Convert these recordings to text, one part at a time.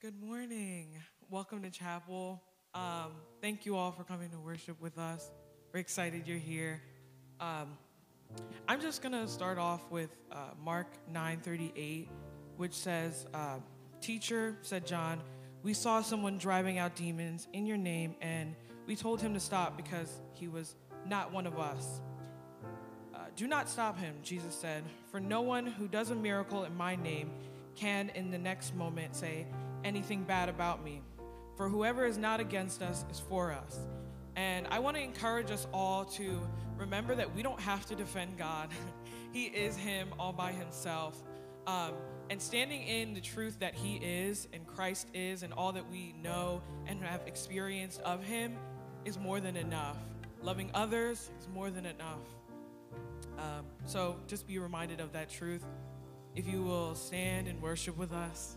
Good morning. Welcome to chapel. Um, thank you all for coming to worship with us. We're excited you're here. Um, I'm just gonna start off with uh, Mark 9:38, which says, uh, "Teacher," said John, "we saw someone driving out demons in your name, and we told him to stop because he was not one of us." Uh, Do not stop him, Jesus said, for no one who does a miracle in my name can in the next moment say anything bad about me. For whoever is not against us is for us. And I want to encourage us all to remember that we don't have to defend God, He is Him all by Himself. Um, and standing in the truth that He is and Christ is and all that we know and have experienced of Him is more than enough. Loving others is more than enough. Um, so just be reminded of that truth. If you will stand and worship with us.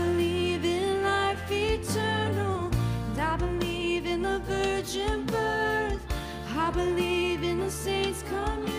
believe in life eternal. And I believe in the virgin birth. I believe in the saints' communion.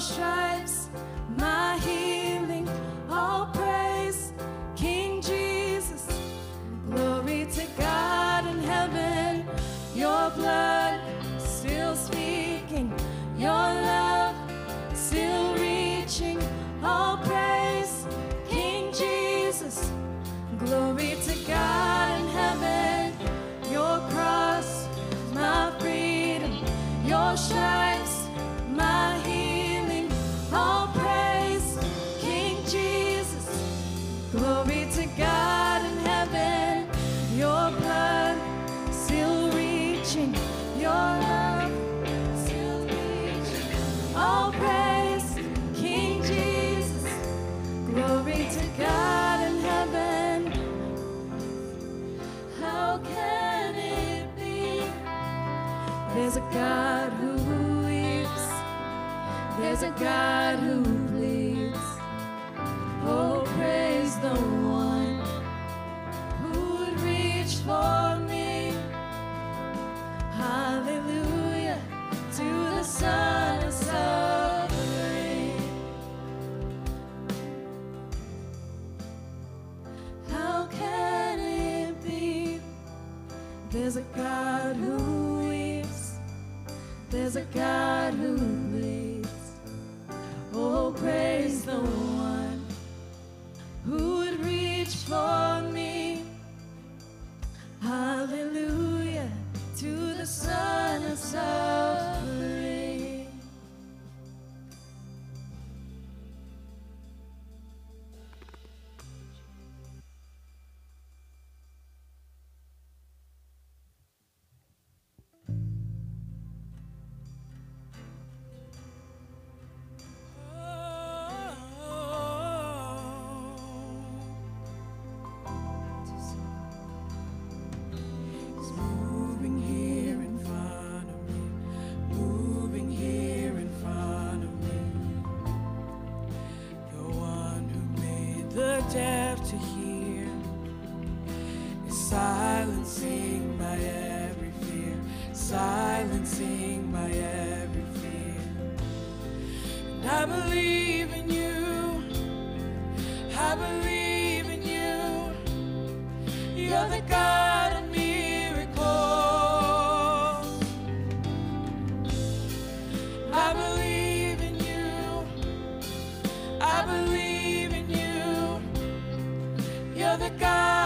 shine. God who weeps. There's a God who bleeds. Oh, praise the one who would reach for me. Hallelujah to the Son of Sovereign. How can it be? There's a God a God who I believe in you. You're the God.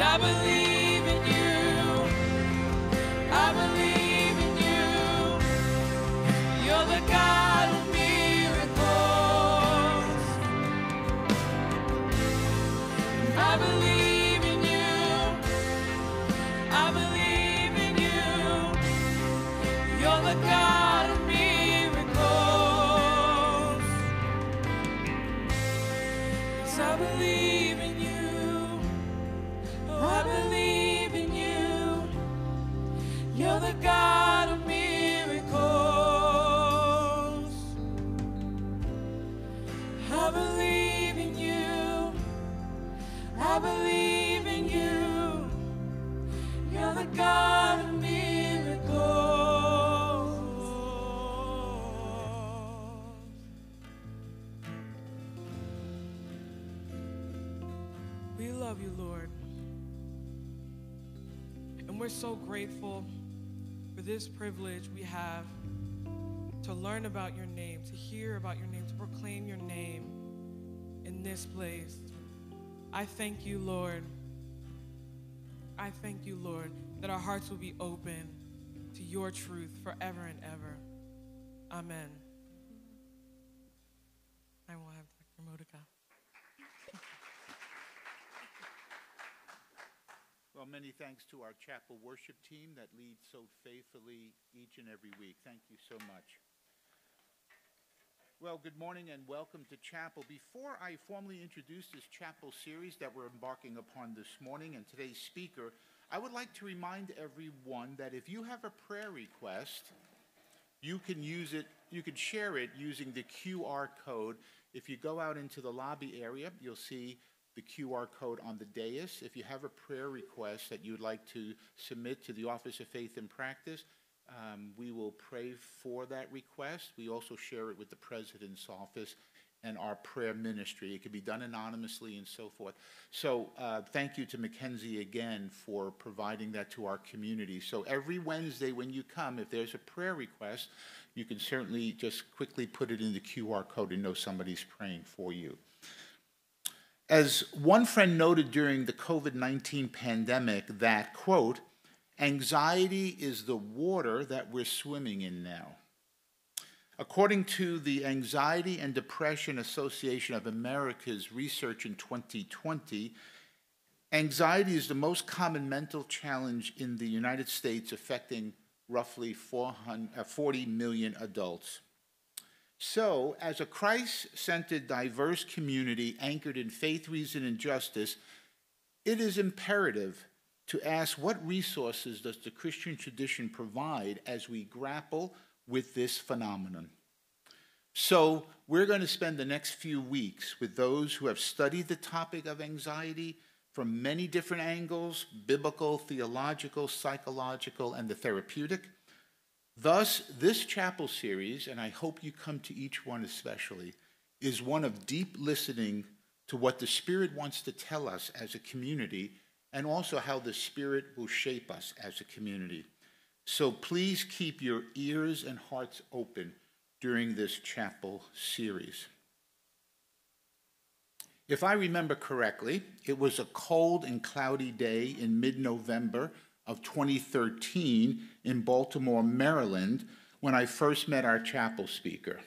I believe in you. I believe this privilege we have to learn about your name, to hear about your name, to proclaim your name in this place. I thank you, Lord. I thank you, Lord, that our hearts will be open to your truth forever and ever. Amen. I will have Dr. Modica. Many thanks to our chapel worship team that leads so faithfully each and every week. Thank you so much. Well, good morning and welcome to chapel. Before I formally introduce this chapel series that we're embarking upon this morning and today's speaker, I would like to remind everyone that if you have a prayer request, you can use it, you can share it using the QR code. If you go out into the lobby area, you'll see the QR code on the dais. If you have a prayer request that you'd like to submit to the Office of Faith and Practice, um, we will pray for that request. We also share it with the President's Office and our prayer ministry. It can be done anonymously and so forth. So uh, thank you to Mackenzie again for providing that to our community. So every Wednesday when you come, if there's a prayer request, you can certainly just quickly put it in the QR code and know somebody's praying for you. As one friend noted during the COVID 19 pandemic, that, quote, anxiety is the water that we're swimming in now. According to the Anxiety and Depression Association of America's research in 2020, anxiety is the most common mental challenge in the United States, affecting roughly 400, uh, 40 million adults. So, as a Christ centered, diverse community anchored in faith, reason, and justice, it is imperative to ask what resources does the Christian tradition provide as we grapple with this phenomenon. So, we're going to spend the next few weeks with those who have studied the topic of anxiety from many different angles biblical, theological, psychological, and the therapeutic. Thus, this chapel series, and I hope you come to each one especially, is one of deep listening to what the Spirit wants to tell us as a community and also how the Spirit will shape us as a community. So please keep your ears and hearts open during this chapel series. If I remember correctly, it was a cold and cloudy day in mid November of 2013 in Baltimore, Maryland, when I first met our chapel speaker.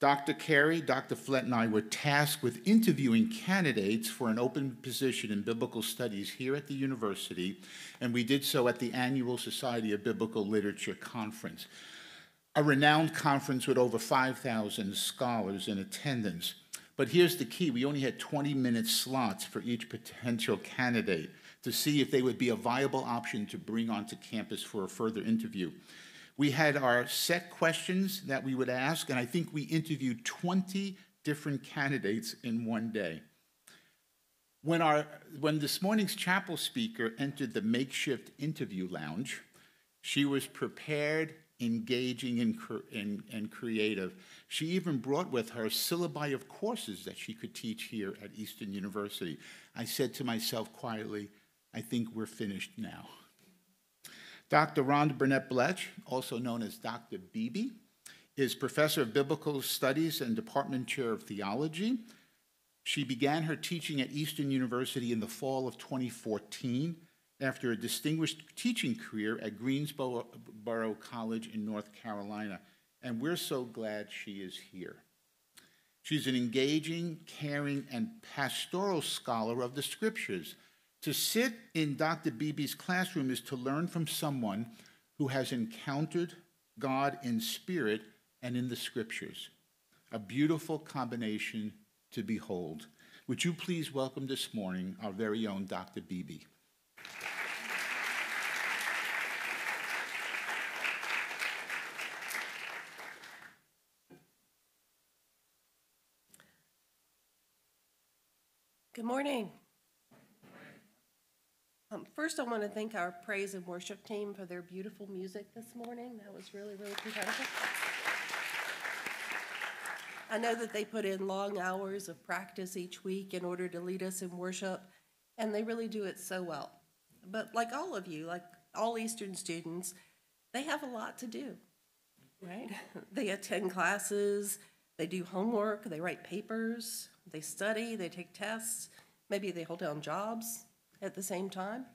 Dr. Carey, Dr. Flett, and I were tasked with interviewing candidates for an open position in biblical studies here at the university, and we did so at the annual Society of Biblical Literature conference, a renowned conference with over 5,000 scholars in attendance. But here's the key we only had 20 minute slots for each potential candidate to see if they would be a viable option to bring onto campus for a further interview. We had our set questions that we would ask, and I think we interviewed 20 different candidates in one day. When, our, when this morning's chapel speaker entered the makeshift interview lounge, she was prepared, engaging, and, and, and creative. She even brought with her syllabi of courses that she could teach here at Eastern University. I said to myself quietly, I think we're finished now. Dr. Rhonda Burnette-Bletsch, also known as Dr. Beebe, is professor of biblical studies and department chair of theology. She began her teaching at Eastern University in the fall of 2014 after a distinguished teaching career at Greensboro College in North Carolina. And we're so glad she is here. She's an engaging, caring, and pastoral scholar of the scriptures to sit in Dr. Beebe's classroom is to learn from someone who has encountered God in spirit and in the scriptures. A beautiful combination to behold. Would you please welcome this morning our very own Dr. Beebe? Good morning. Um, first, I want to thank our praise and worship team for their beautiful music this morning. That was really, really competitive. I know that they put in long hours of practice each week in order to lead us in worship, and they really do it so well. But like all of you, like all Eastern students, they have a lot to do, right? they attend classes, they do homework, they write papers, they study, they take tests, maybe they hold down jobs, at the same time,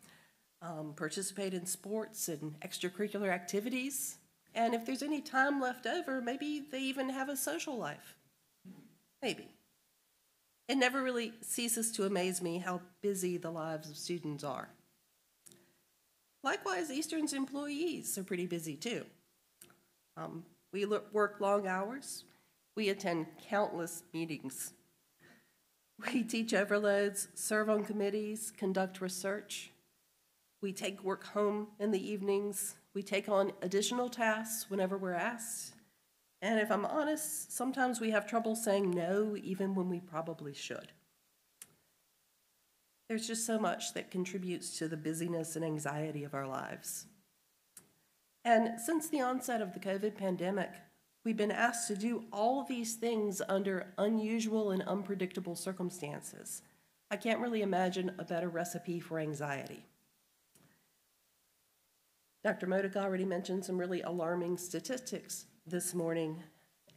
um, participate in sports and extracurricular activities. And if there's any time left over, maybe they even have a social life. Maybe. It never really ceases to amaze me how busy the lives of students are. Likewise, Eastern's employees are pretty busy too. Um, we work long hours, we attend countless meetings we teach overloads, serve on committees, conduct research. We take work home in the evenings. We take on additional tasks whenever we're asked. And if I'm honest, sometimes we have trouble saying no even when we probably should. There's just so much that contributes to the busyness and anxiety of our lives. And since the onset of the COVID pandemic, We've been asked to do all these things under unusual and unpredictable circumstances. I can't really imagine a better recipe for anxiety. Dr. Modica already mentioned some really alarming statistics this morning,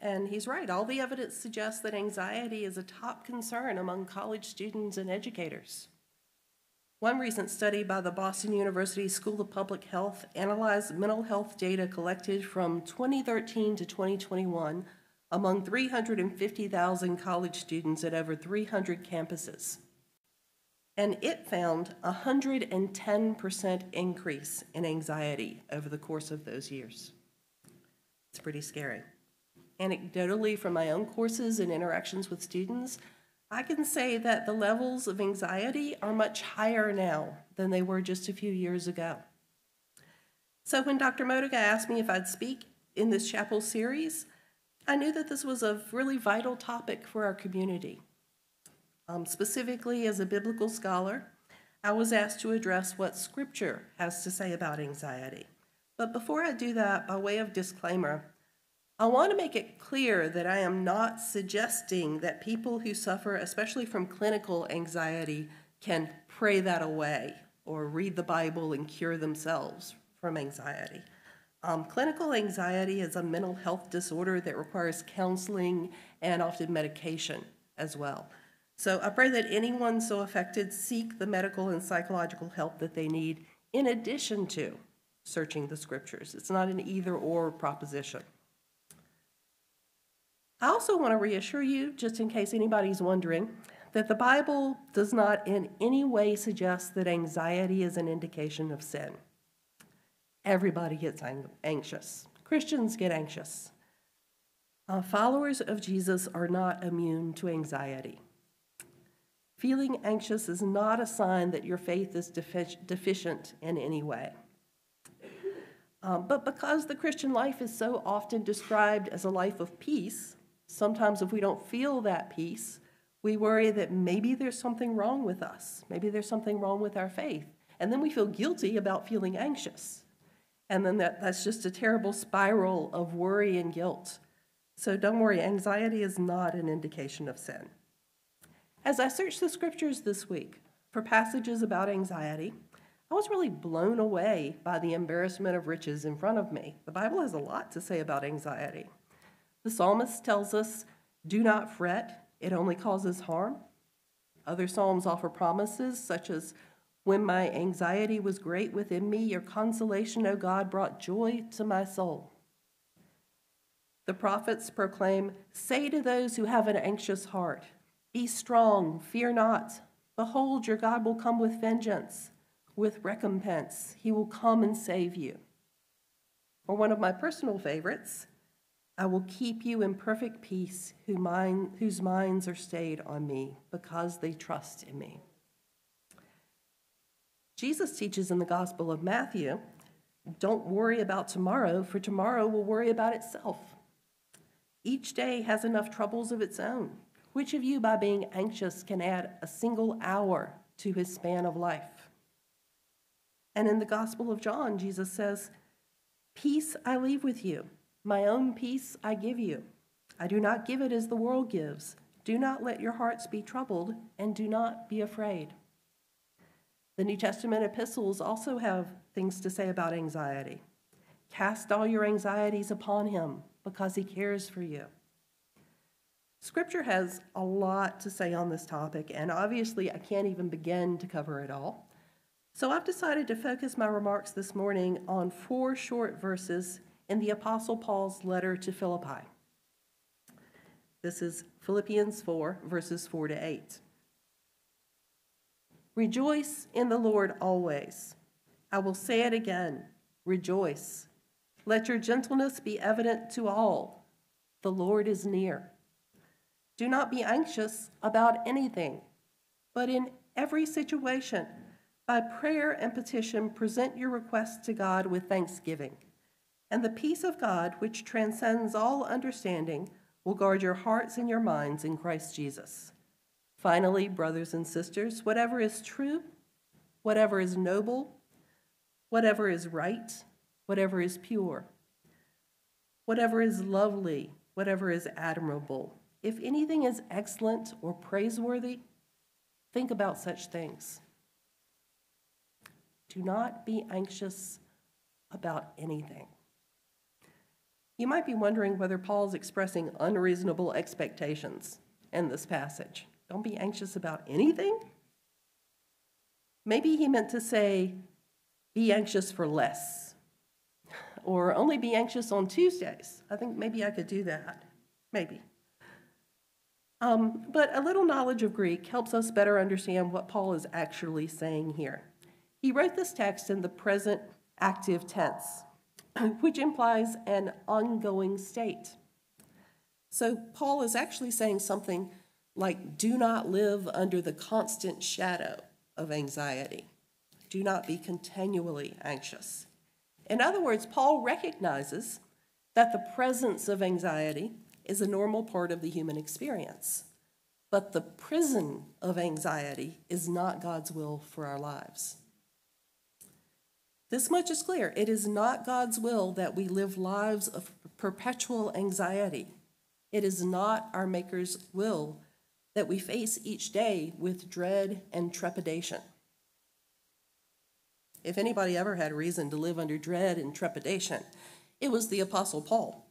and he's right. All the evidence suggests that anxiety is a top concern among college students and educators. One recent study by the Boston University School of Public Health analyzed mental health data collected from 2013 to 2021 among 350,000 college students at over 300 campuses. And it found a 110% increase in anxiety over the course of those years. It's pretty scary. Anecdotally, from my own courses and interactions with students, I can say that the levels of anxiety are much higher now than they were just a few years ago. So when Dr. Modica asked me if I'd speak in this chapel series, I knew that this was a really vital topic for our community. Um, specifically, as a biblical scholar, I was asked to address what Scripture has to say about anxiety. But before I do that, by way of disclaimer, I want to make it clear that I am not suggesting that people who suffer, especially from clinical anxiety, can pray that away or read the Bible and cure themselves from anxiety. Um, clinical anxiety is a mental health disorder that requires counseling and often medication as well. So I pray that anyone so affected seek the medical and psychological help that they need in addition to searching the scriptures. It's not an either or proposition. I also want to reassure you, just in case anybody's wondering, that the Bible does not in any way suggest that anxiety is an indication of sin. Everybody gets anxious. Christians get anxious. Uh, followers of Jesus are not immune to anxiety. Feeling anxious is not a sign that your faith is defi- deficient in any way. Um, but because the Christian life is so often described as a life of peace, Sometimes, if we don't feel that peace, we worry that maybe there's something wrong with us. Maybe there's something wrong with our faith. And then we feel guilty about feeling anxious. And then that, that's just a terrible spiral of worry and guilt. So don't worry, anxiety is not an indication of sin. As I searched the scriptures this week for passages about anxiety, I was really blown away by the embarrassment of riches in front of me. The Bible has a lot to say about anxiety. The psalmist tells us, Do not fret, it only causes harm. Other psalms offer promises, such as, When my anxiety was great within me, your consolation, O God, brought joy to my soul. The prophets proclaim, Say to those who have an anxious heart, Be strong, fear not. Behold, your God will come with vengeance, with recompense. He will come and save you. Or one of my personal favorites, I will keep you in perfect peace who mind, whose minds are stayed on me because they trust in me. Jesus teaches in the Gospel of Matthew don't worry about tomorrow, for tomorrow will worry about itself. Each day has enough troubles of its own. Which of you, by being anxious, can add a single hour to his span of life? And in the Gospel of John, Jesus says, Peace I leave with you. My own peace I give you. I do not give it as the world gives. Do not let your hearts be troubled, and do not be afraid. The New Testament epistles also have things to say about anxiety. Cast all your anxieties upon him because he cares for you. Scripture has a lot to say on this topic, and obviously I can't even begin to cover it all. So I've decided to focus my remarks this morning on four short verses in the Apostle Paul's letter to Philippi. This is Philippians 4, verses 4 to 8. Rejoice in the Lord always. I will say it again rejoice. Let your gentleness be evident to all. The Lord is near. Do not be anxious about anything, but in every situation, by prayer and petition, present your requests to God with thanksgiving. And the peace of God, which transcends all understanding, will guard your hearts and your minds in Christ Jesus. Finally, brothers and sisters, whatever is true, whatever is noble, whatever is right, whatever is pure, whatever is lovely, whatever is admirable, if anything is excellent or praiseworthy, think about such things. Do not be anxious about anything. You might be wondering whether Paul's expressing unreasonable expectations in this passage. Don't be anxious about anything? Maybe he meant to say, be anxious for less, or only be anxious on Tuesdays. I think maybe I could do that. Maybe. Um, but a little knowledge of Greek helps us better understand what Paul is actually saying here. He wrote this text in the present active tense, which implies an ongoing state. So Paul is actually saying something like, do not live under the constant shadow of anxiety. Do not be continually anxious. In other words, Paul recognizes that the presence of anxiety is a normal part of the human experience. But the prison of anxiety is not God's will for our lives. This much is clear. It is not God's will that we live lives of perpetual anxiety. It is not our Maker's will that we face each day with dread and trepidation. If anybody ever had reason to live under dread and trepidation, it was the Apostle Paul.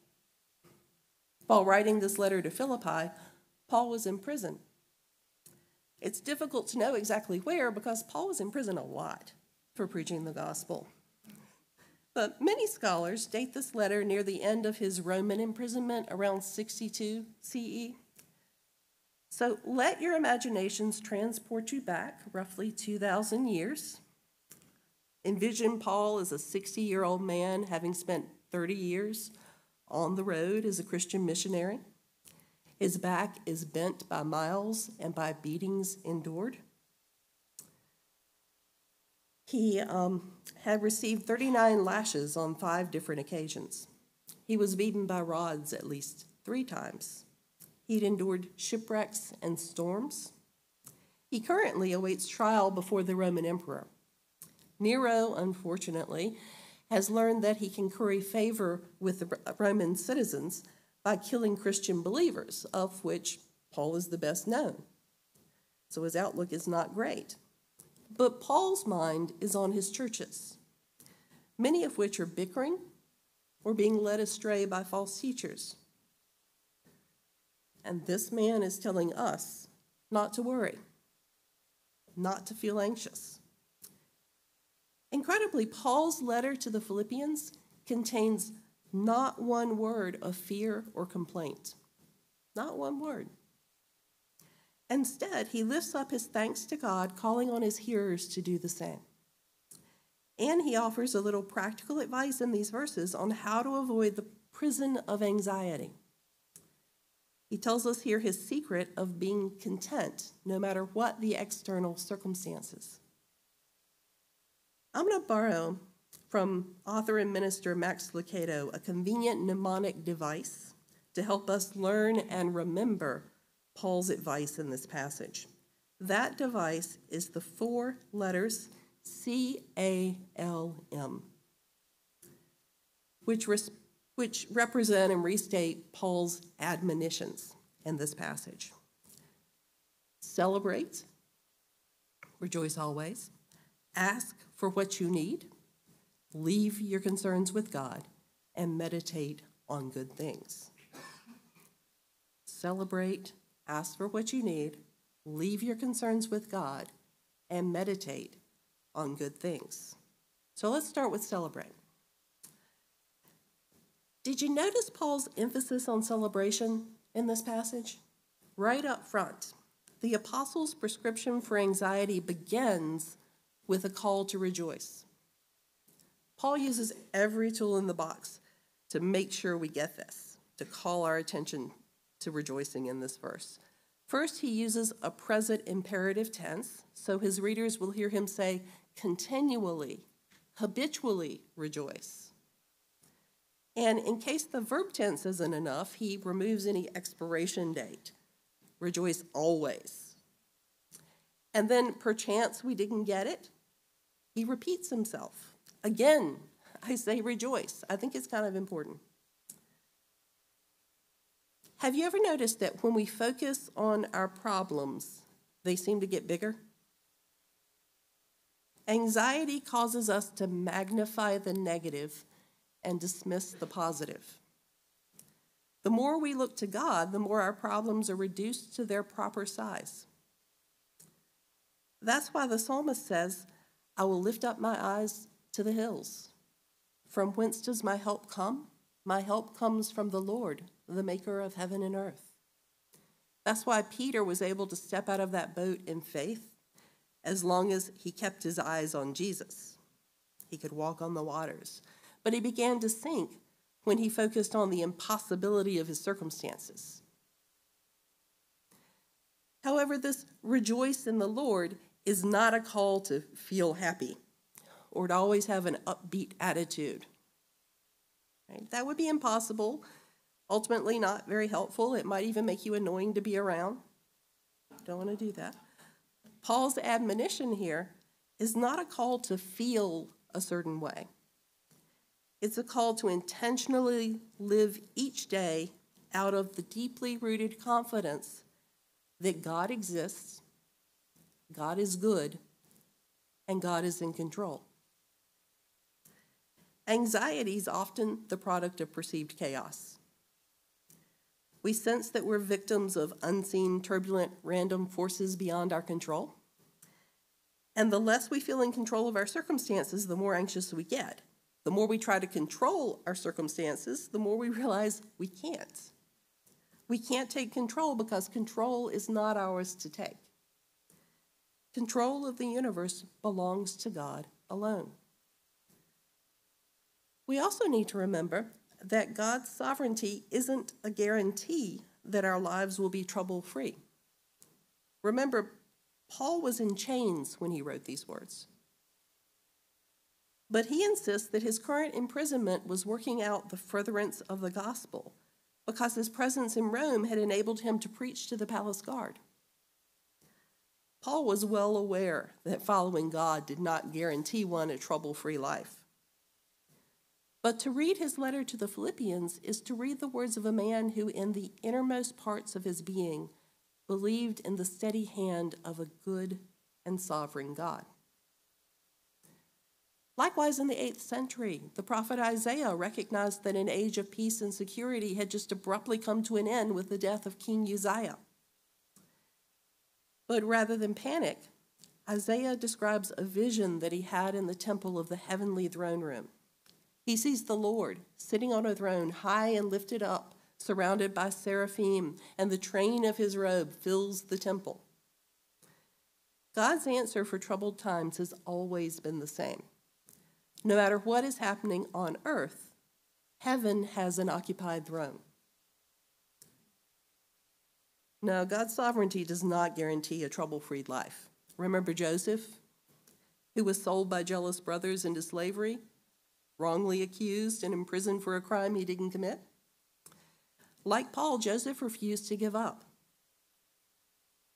While writing this letter to Philippi, Paul was in prison. It's difficult to know exactly where because Paul was in prison a lot for preaching the gospel. But many scholars date this letter near the end of his Roman imprisonment around 62 CE. So let your imaginations transport you back roughly 2,000 years. Envision Paul as a 60 year old man having spent 30 years on the road as a Christian missionary. His back is bent by miles and by beatings endured. He um, had received 39 lashes on five different occasions. He was beaten by rods at least three times. He'd endured shipwrecks and storms. He currently awaits trial before the Roman emperor. Nero, unfortunately, has learned that he can curry favor with the Roman citizens by killing Christian believers, of which Paul is the best known. So his outlook is not great. But Paul's mind is on his churches, many of which are bickering or being led astray by false teachers. And this man is telling us not to worry, not to feel anxious. Incredibly, Paul's letter to the Philippians contains not one word of fear or complaint. Not one word. Instead, he lifts up his thanks to God, calling on his hearers to do the same. And he offers a little practical advice in these verses on how to avoid the prison of anxiety. He tells us here his secret of being content no matter what the external circumstances. I'm going to borrow from author and minister Max Lucado a convenient mnemonic device to help us learn and remember Paul's advice in this passage. That device is the four letters C A L M, which, res- which represent and restate Paul's admonitions in this passage. Celebrate, rejoice always, ask for what you need, leave your concerns with God, and meditate on good things. Celebrate, ask for what you need, leave your concerns with God, and meditate on good things. So let's start with celebrate. Did you notice Paul's emphasis on celebration in this passage? Right up front, the apostles' prescription for anxiety begins with a call to rejoice. Paul uses every tool in the box to make sure we get this, to call our attention to rejoicing in this verse. First, he uses a present imperative tense, so his readers will hear him say, continually, habitually rejoice. And in case the verb tense isn't enough, he removes any expiration date. Rejoice always. And then, perchance we didn't get it, he repeats himself. Again, I say rejoice. I think it's kind of important. Have you ever noticed that when we focus on our problems, they seem to get bigger? Anxiety causes us to magnify the negative and dismiss the positive. The more we look to God, the more our problems are reduced to their proper size. That's why the psalmist says, I will lift up my eyes to the hills. From whence does my help come? My help comes from the Lord, the maker of heaven and earth. That's why Peter was able to step out of that boat in faith as long as he kept his eyes on Jesus. He could walk on the waters. But he began to sink when he focused on the impossibility of his circumstances. However, this rejoice in the Lord is not a call to feel happy or to always have an upbeat attitude. Right? That would be impossible, ultimately, not very helpful. It might even make you annoying to be around. Don't want to do that. Paul's admonition here is not a call to feel a certain way. It's a call to intentionally live each day out of the deeply rooted confidence that God exists, God is good, and God is in control. Anxiety is often the product of perceived chaos. We sense that we're victims of unseen, turbulent, random forces beyond our control. And the less we feel in control of our circumstances, the more anxious we get. The more we try to control our circumstances, the more we realize we can't. We can't take control because control is not ours to take. Control of the universe belongs to God alone. We also need to remember that God's sovereignty isn't a guarantee that our lives will be trouble free. Remember, Paul was in chains when he wrote these words. But he insists that his current imprisonment was working out the furtherance of the gospel because his presence in Rome had enabled him to preach to the palace guard. Paul was well aware that following God did not guarantee one a trouble free life. But to read his letter to the Philippians is to read the words of a man who, in the innermost parts of his being, believed in the steady hand of a good and sovereign God. Likewise, in the 8th century, the prophet Isaiah recognized that an age of peace and security had just abruptly come to an end with the death of King Uzziah. But rather than panic, Isaiah describes a vision that he had in the temple of the heavenly throne room. He sees the Lord sitting on a throne, high and lifted up, surrounded by seraphim, and the train of his robe fills the temple. God's answer for troubled times has always been the same. No matter what is happening on earth, heaven has an occupied throne. Now, God's sovereignty does not guarantee a trouble free life. Remember Joseph, who was sold by jealous brothers into slavery, wrongly accused and imprisoned for a crime he didn't commit? Like Paul, Joseph refused to give up.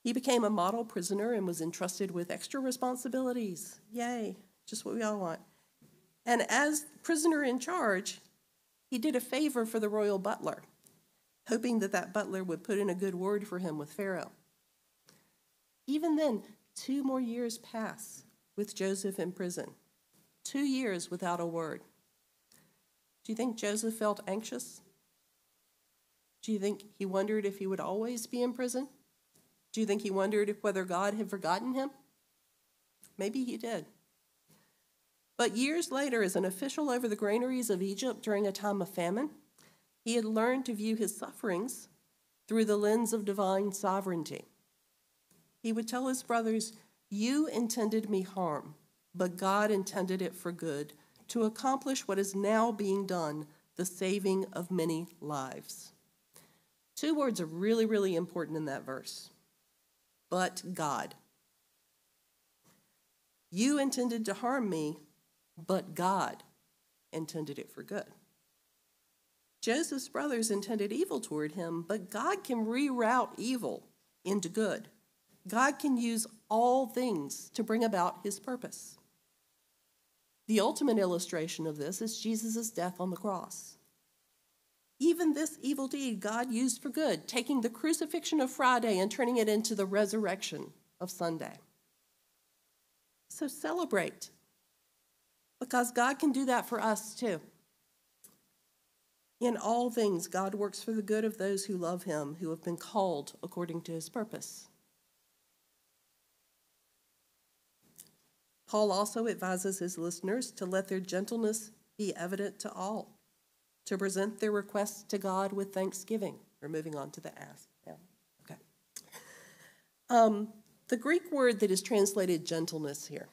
He became a model prisoner and was entrusted with extra responsibilities. Yay, just what we all want. And as prisoner in charge, he did a favor for the royal butler, hoping that that butler would put in a good word for him with Pharaoh. Even then, two more years pass with Joseph in prison. Two years without a word. Do you think Joseph felt anxious? Do you think he wondered if he would always be in prison? Do you think he wondered if whether God had forgotten him? Maybe he did. But years later, as an official over the granaries of Egypt during a time of famine, he had learned to view his sufferings through the lens of divine sovereignty. He would tell his brothers, You intended me harm, but God intended it for good, to accomplish what is now being done, the saving of many lives. Two words are really, really important in that verse. But God. You intended to harm me, but God intended it for good. Joseph's brothers intended evil toward him, but God can reroute evil into good. God can use all things to bring about his purpose. The ultimate illustration of this is Jesus' death on the cross. Even this evil deed God used for good, taking the crucifixion of Friday and turning it into the resurrection of Sunday. So celebrate, because God can do that for us too. In all things, God works for the good of those who love him, who have been called according to his purpose. Paul also advises his listeners to let their gentleness be evident to all, to present their requests to God with thanksgiving. We're moving on to the ask now. Okay. Um, the Greek word that is translated gentleness here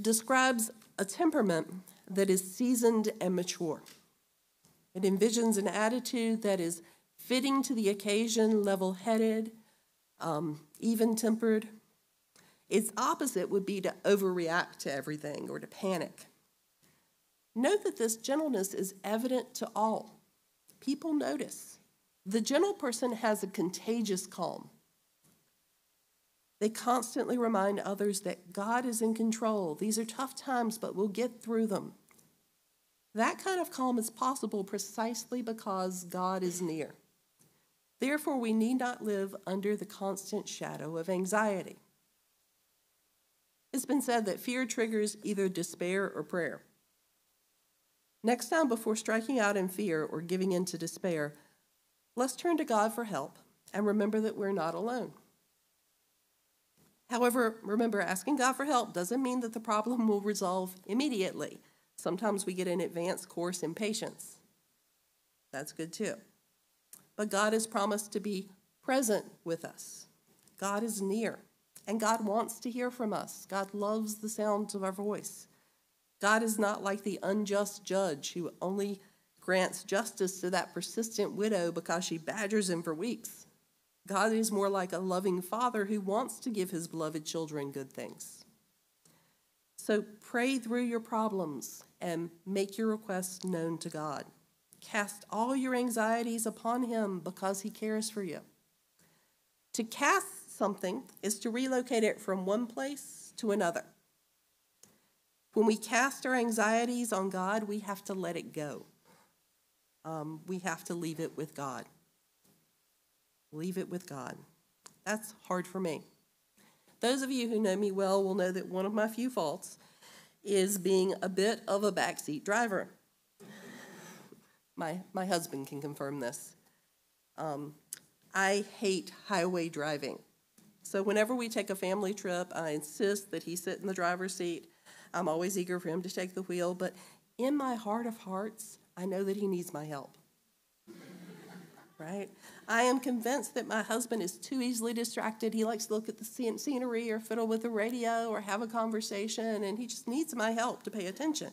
describes a temperament that is seasoned and mature. It envisions an attitude that is fitting to the occasion, level headed, um, even tempered. Its opposite would be to overreact to everything or to panic. Note that this gentleness is evident to all. People notice. The gentle person has a contagious calm. They constantly remind others that God is in control. These are tough times, but we'll get through them. That kind of calm is possible precisely because God is near. Therefore, we need not live under the constant shadow of anxiety. It's been said that fear triggers either despair or prayer. Next time, before striking out in fear or giving in to despair, let's turn to God for help and remember that we're not alone. However, remember, asking God for help doesn't mean that the problem will resolve immediately. Sometimes we get an advanced course in patience. That's good too. But God has promised to be present with us. God is near, and God wants to hear from us. God loves the sound of our voice. God is not like the unjust judge who only grants justice to that persistent widow because she badgers him for weeks. God is more like a loving father who wants to give his beloved children good things. So pray through your problems and make your requests known to God. Cast all your anxieties upon him because he cares for you. To cast something is to relocate it from one place to another. When we cast our anxieties on God, we have to let it go. Um, we have to leave it with God. Leave it with God. That's hard for me. Those of you who know me well will know that one of my few faults is being a bit of a backseat driver. My, my husband can confirm this. Um, I hate highway driving. So, whenever we take a family trip, I insist that he sit in the driver's seat. I'm always eager for him to take the wheel, but in my heart of hearts, I know that he needs my help. right? I am convinced that my husband is too easily distracted. He likes to look at the scenery or fiddle with the radio or have a conversation, and he just needs my help to pay attention.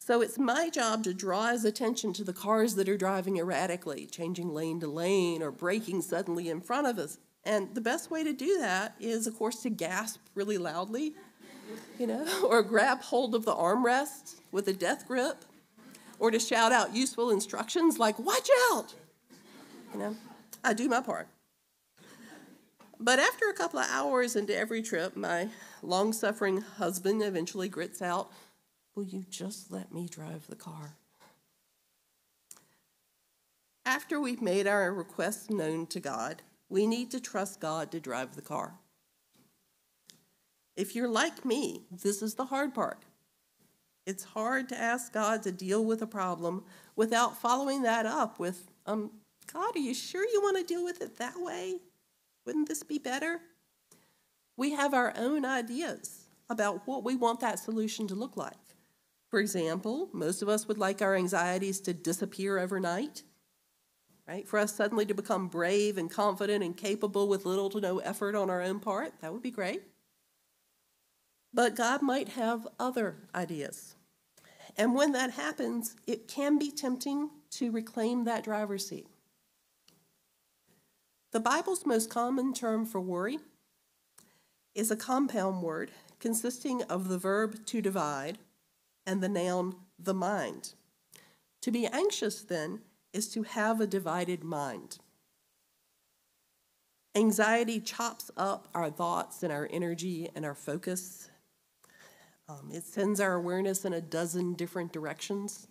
So it's my job to draw his attention to the cars that are driving erratically, changing lane to lane, or braking suddenly in front of us. And the best way to do that is, of course, to gasp really loudly, you know, or grab hold of the armrest with a death grip, or to shout out useful instructions like, watch out! You know, I do my part. But after a couple of hours into every trip, my long suffering husband eventually grits out, Will you just let me drive the car? After we've made our requests known to God, we need to trust God to drive the car. If you're like me, this is the hard part. It's hard to ask God to deal with a problem without following that up with, um, God, are you sure you want to deal with it that way? Wouldn't this be better? We have our own ideas about what we want that solution to look like. For example, most of us would like our anxieties to disappear overnight, right? For us suddenly to become brave and confident and capable with little to no effort on our own part, that would be great. But God might have other ideas. And when that happens, it can be tempting to reclaim that driver's seat. The Bible's most common term for worry is a compound word consisting of the verb to divide and the noun the mind. To be anxious, then, is to have a divided mind. Anxiety chops up our thoughts and our energy and our focus. Um, it sends our awareness in a dozen different directions.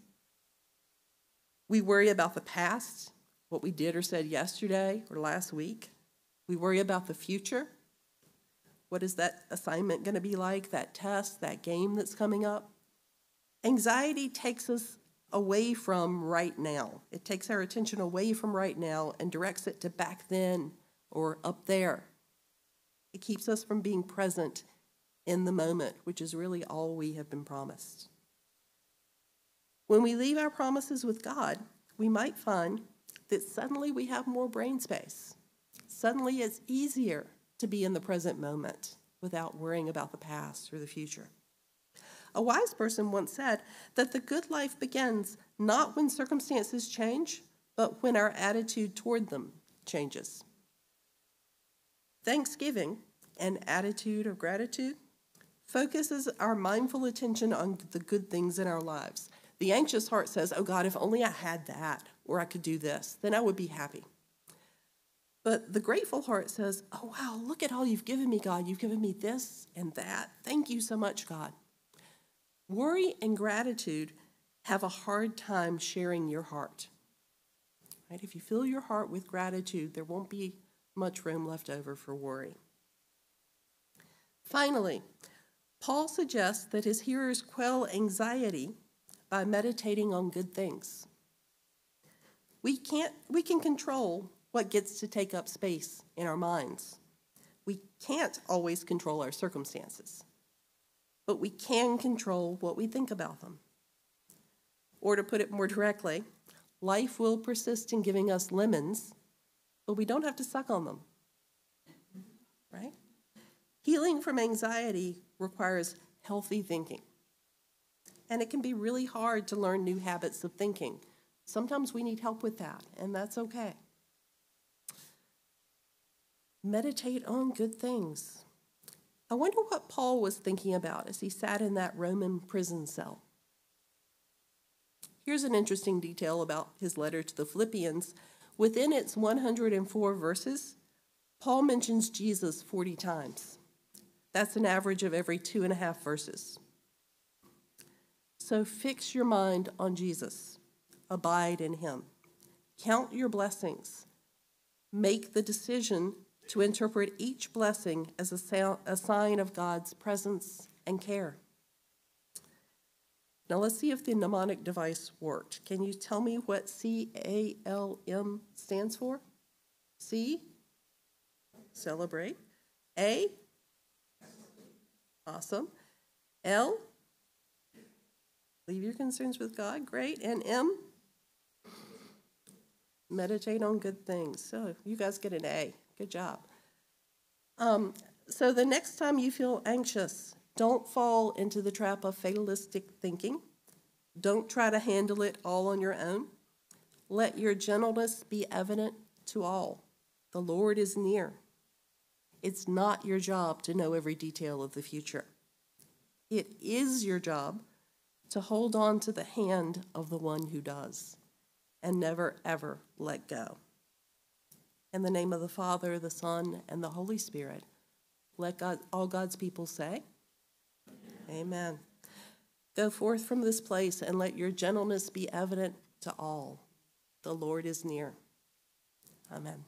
We worry about the past, what we did or said yesterday or last week. We worry about the future. What is that assignment going to be like, that test, that game that's coming up? Anxiety takes us away from right now. It takes our attention away from right now and directs it to back then or up there. It keeps us from being present in the moment, which is really all we have been promised. When we leave our promises with God, we might find that suddenly we have more brain space. Suddenly it's easier to be in the present moment without worrying about the past or the future. A wise person once said that the good life begins not when circumstances change, but when our attitude toward them changes. Thanksgiving, an attitude of gratitude, focuses our mindful attention on the good things in our lives. The anxious heart says, Oh God, if only I had that, or I could do this, then I would be happy. But the grateful heart says, Oh wow, look at all you've given me, God. You've given me this and that. Thank you so much, God. Worry and gratitude have a hard time sharing your heart. Right? If you fill your heart with gratitude, there won't be much room left over for worry. Finally, Paul suggests that his hearers quell anxiety by meditating on good things. We, can't, we can control what gets to take up space in our minds. We can't always control our circumstances, but we can control what we think about them. Or to put it more directly, life will persist in giving us lemons, but we don't have to suck on them. Right? Healing from anxiety requires healthy thinking. And it can be really hard to learn new habits of thinking. Sometimes we need help with that, and that's okay. Meditate on good things. I wonder what Paul was thinking about as he sat in that Roman prison cell. Here's an interesting detail about his letter to the Philippians. Within its 104 verses, Paul mentions Jesus 40 times. That's an average of every two and a half verses. So fix your mind on Jesus, abide in him, count your blessings, make the decision to interpret each blessing as a, a sign of God's presence and care. Now let's see if the mnemonic device worked. Can you tell me what C A L M stands for? C? Celebrate. A? Awesome. L? Leave your concerns with God. Great. And M? Meditate on good things. So you guys get an A. Good job. Um, so the next time you feel anxious, don't fall into the trap of fatalistic thinking. Don't try to handle it all on your own. Let your gentleness be evident to all. The Lord is near. It's not your job to know every detail of the future. It is your job to hold on to the hand of the one who does and never, ever let go. In the name of the Father, the Son, and the Holy Spirit, let God, all God's people say, Amen. Amen. Go forth from this place and let your gentleness be evident to all. The Lord is near. Amen.